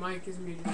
mic is muted.